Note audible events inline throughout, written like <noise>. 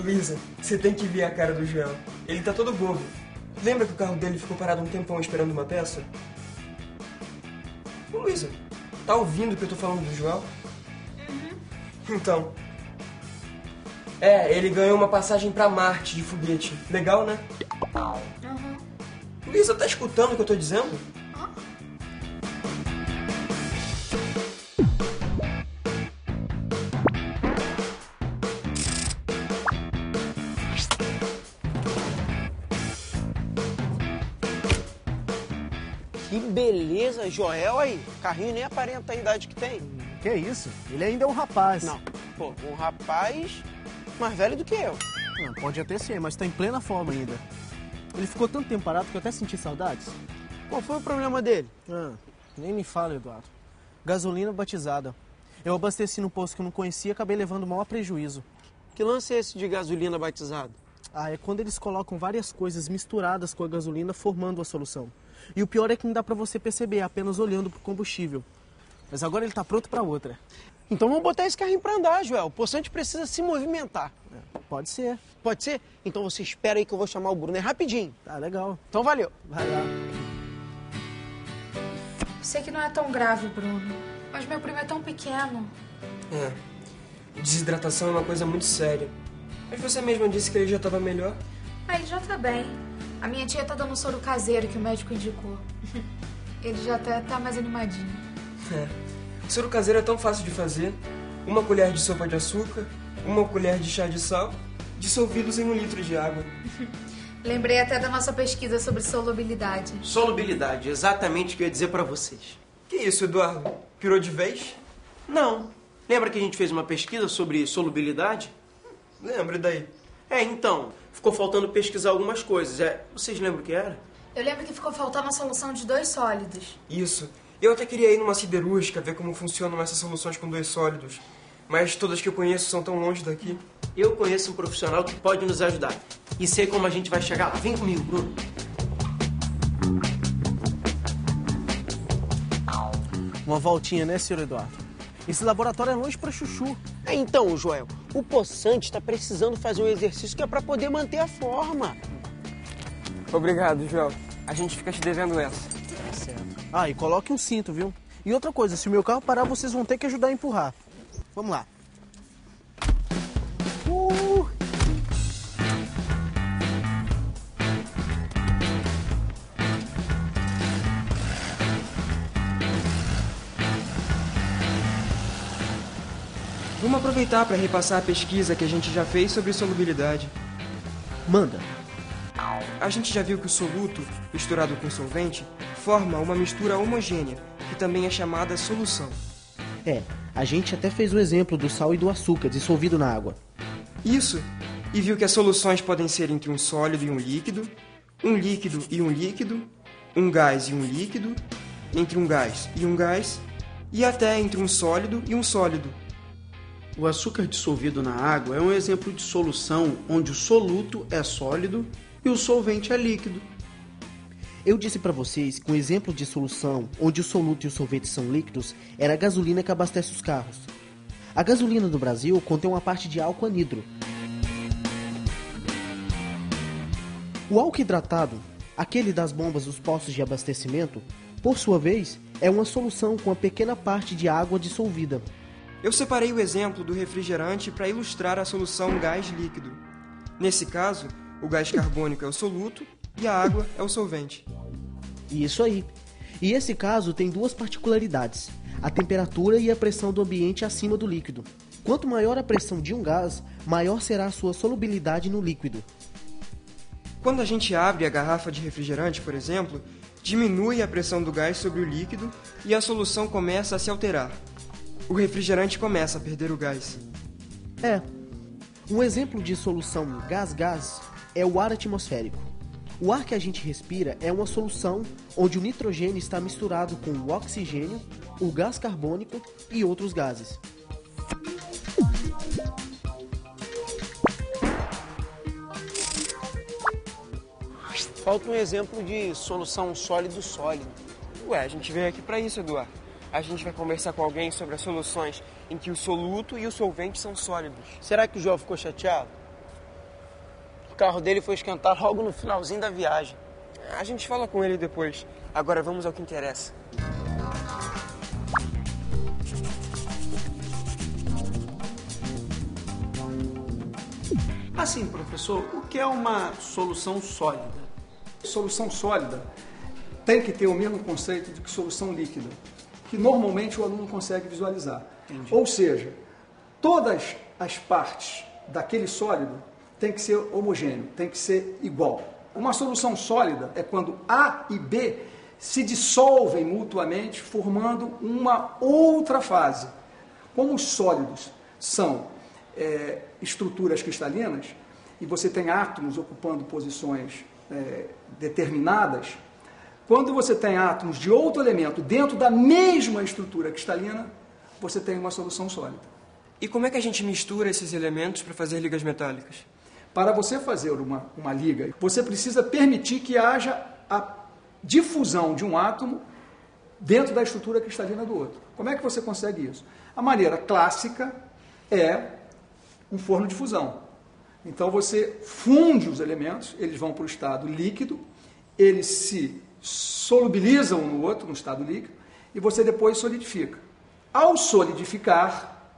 Luísa, você tem que ver a cara do Joel. Ele tá todo bobo. Lembra que o carro dele ficou parado um tempão esperando uma peça? Ô, Luísa, tá ouvindo o que eu tô falando do Joel? Então. É, ele ganhou uma passagem pra Marte de foguete. Legal, né? Luísa, tá escutando o que eu tô dizendo? Que beleza, Joel aí. Carrinho nem aparenta a idade que tem. Que isso? Ele ainda é um rapaz. Não, pô, um rapaz mais velho do que eu. Não, pode até ser, mas tá em plena forma ainda. Ele ficou tanto tempo parado que eu até senti saudades. Qual foi o problema dele? Ah, nem me fala, Eduardo. Gasolina batizada. Eu abasteci no posto que eu não conhecia e acabei levando mal a prejuízo. Que lance é esse de gasolina batizado? Ah, é quando eles colocam várias coisas misturadas com a gasolina formando a solução. E o pior é que não dá pra você perceber apenas olhando pro combustível. Mas agora ele tá pronto pra outra. Então vamos botar esse carrinho pra andar, Joel. O poçante precisa se movimentar. Pode ser. Pode ser? Então você espera aí que eu vou chamar o Bruno. É rapidinho. Tá legal. Então valeu. Vai lá. Sei que não é tão grave, Bruno. Mas meu primo é tão pequeno. É. Desidratação é uma coisa muito séria. Mas você mesma disse que ele já tava melhor. Ah, ele já tá bem. A minha tia tá dando um soro caseiro que o médico indicou. <laughs> Ele já até tá mais animadinho. É. O soro caseiro é tão fácil de fazer. Uma colher de sopa de açúcar, uma colher de chá de sal, dissolvidos em um litro de água. <laughs> Lembrei até da nossa pesquisa sobre solubilidade. Solubilidade, exatamente o que eu ia dizer pra vocês. Que isso, Eduardo? Pirou de vez? Não. Lembra que a gente fez uma pesquisa sobre solubilidade? Lembra daí? É, então, ficou faltando pesquisar algumas coisas. É, vocês lembram o que era? Eu lembro que ficou faltando a solução de dois sólidos. Isso. Eu até queria ir numa siderúrgica ver como funcionam essas soluções com dois sólidos. Mas todas que eu conheço são tão longe daqui. Eu conheço um profissional que pode nos ajudar. E sei como a gente vai chegar lá. Vem comigo, Bruno. Uma voltinha, né, senhor Eduardo? Esse laboratório é longe pra chuchu. É, então, Joel, o poçante está precisando fazer um exercício que é pra poder manter a forma. Obrigado, Joel. A gente fica te devendo essa. Ah, e coloque um cinto, viu? E outra coisa, se o meu carro parar, vocês vão ter que ajudar a empurrar. Vamos lá. Vamos aproveitar para repassar a pesquisa que a gente já fez sobre solubilidade. Manda. A gente já viu que o soluto, misturado com solvente, forma uma mistura homogênea, que também é chamada solução. É, a gente até fez o exemplo do sal e do açúcar dissolvido na água. Isso, e viu que as soluções podem ser entre um sólido e um líquido, um líquido e um líquido, um gás e um líquido, entre um gás e um gás, e até entre um sólido e um sólido. O açúcar dissolvido na água é um exemplo de solução onde o soluto é sólido e o solvente é líquido. Eu disse pra vocês que um exemplo de solução onde o soluto e o sorvete são líquidos era a gasolina que abastece os carros. A gasolina do Brasil contém uma parte de álcool anidro. O álcool hidratado, aquele das bombas dos postos de abastecimento, por sua vez, é uma solução com uma pequena parte de água dissolvida. Eu separei o exemplo do refrigerante para ilustrar a solução gás líquido. Nesse caso, o gás carbônico é o soluto e a água é o solvente. Isso aí. E esse caso tem duas particularidades: a temperatura e a pressão do ambiente acima do líquido. Quanto maior a pressão de um gás, maior será a sua solubilidade no líquido. Quando a gente abre a garrafa de refrigerante, por exemplo, diminui a pressão do gás sobre o líquido e a solução começa a se alterar. O refrigerante começa a perder o gás. É. Um exemplo de solução gás-gás é o ar atmosférico. O ar que a gente respira é uma solução onde o nitrogênio está misturado com o oxigênio, o gás carbônico e outros gases. Falta um exemplo de solução sólido-sólido. Ué, a gente veio aqui para isso, Eduardo. A gente vai conversar com alguém sobre as soluções em que o soluto e o solvente são sólidos. Será que o Joel ficou chateado? carro dele foi esquentar logo no finalzinho da viagem. A gente fala com ele depois. Agora vamos ao que interessa. Assim, professor, o que é uma solução sólida? Solução sólida tem que ter o mesmo conceito de que solução líquida, que normalmente o aluno consegue visualizar. Entendi. Ou seja, todas as partes daquele sólido tem que ser homogêneo, tem que ser igual. Uma solução sólida é quando A e B se dissolvem mutuamente, formando uma outra fase. Como os sólidos são é, estruturas cristalinas e você tem átomos ocupando posições é, determinadas, quando você tem átomos de outro elemento dentro da mesma estrutura cristalina, você tem uma solução sólida. E como é que a gente mistura esses elementos para fazer ligas metálicas? Para você fazer uma, uma liga, você precisa permitir que haja a difusão de um átomo dentro da estrutura cristalina do outro. Como é que você consegue isso? A maneira clássica é um forno de fusão. Então você funde os elementos, eles vão para o estado líquido, eles se solubilizam um no outro, no estado líquido, e você depois solidifica. Ao solidificar,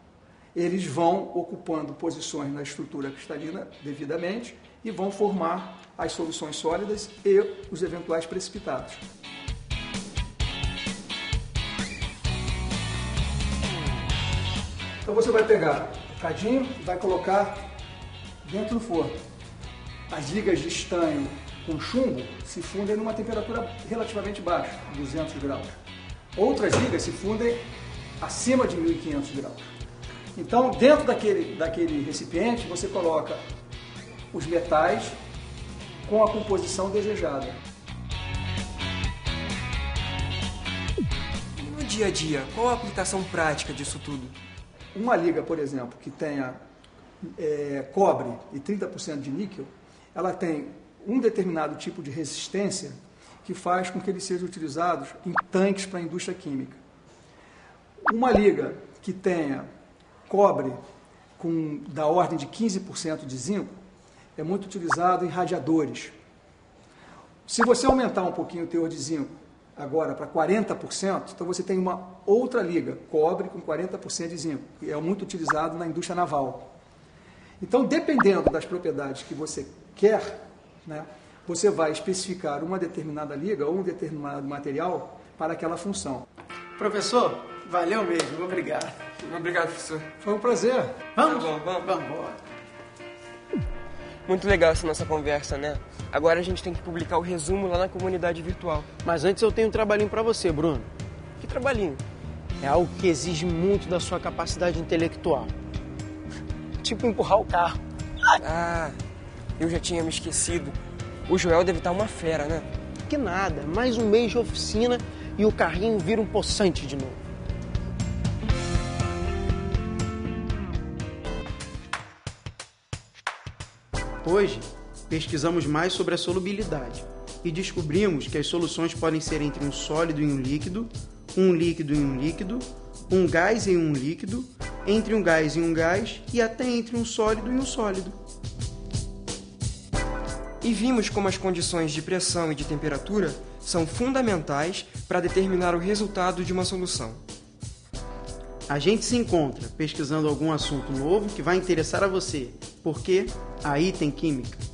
eles vão ocupando posições na estrutura cristalina devidamente e vão formar as soluções sólidas e os eventuais precipitados. Então você vai pegar o cadinho vai colocar dentro do forno. As ligas de estanho com chumbo se fundem numa temperatura relativamente baixa, 200 graus. Outras ligas se fundem acima de 1500 graus. Então, dentro daquele, daquele recipiente, você coloca os metais com a composição desejada. E no dia a dia, qual a aplicação prática disso tudo? Uma liga, por exemplo, que tenha é, cobre e 30% de níquel, ela tem um determinado tipo de resistência que faz com que eles sejam utilizados em tanques para a indústria química. Uma liga que tenha cobre com da ordem de 15% de zinco é muito utilizado em radiadores. Se você aumentar um pouquinho o teor de zinco agora para 40%, então você tem uma outra liga, cobre com 40% de zinco, que é muito utilizado na indústria naval. Então, dependendo das propriedades que você quer, né, você vai especificar uma determinada liga ou um determinado material para aquela função. Professor, valeu mesmo, obrigado. Obrigado, professor. Foi um prazer. Vamos? Tá bom, vamos. Vamos embora. Muito legal essa nossa conversa, né? Agora a gente tem que publicar o resumo lá na comunidade virtual. Mas antes eu tenho um trabalhinho para você, Bruno. Que trabalhinho. É algo que exige muito da sua capacidade intelectual. Tipo empurrar o carro. Ah, eu já tinha me esquecido. O Joel deve estar uma fera, né? Que nada, mais um mês de oficina e o carrinho vira um poçante de novo. Hoje, pesquisamos mais sobre a solubilidade e descobrimos que as soluções podem ser entre um sólido e um líquido, um líquido e um líquido, um gás e um líquido, entre um gás e um gás e até entre um sólido e um sólido. E vimos como as condições de pressão e de temperatura são fundamentais para determinar o resultado de uma solução. A gente se encontra pesquisando algum assunto novo que vai interessar a você, porque aí tem química.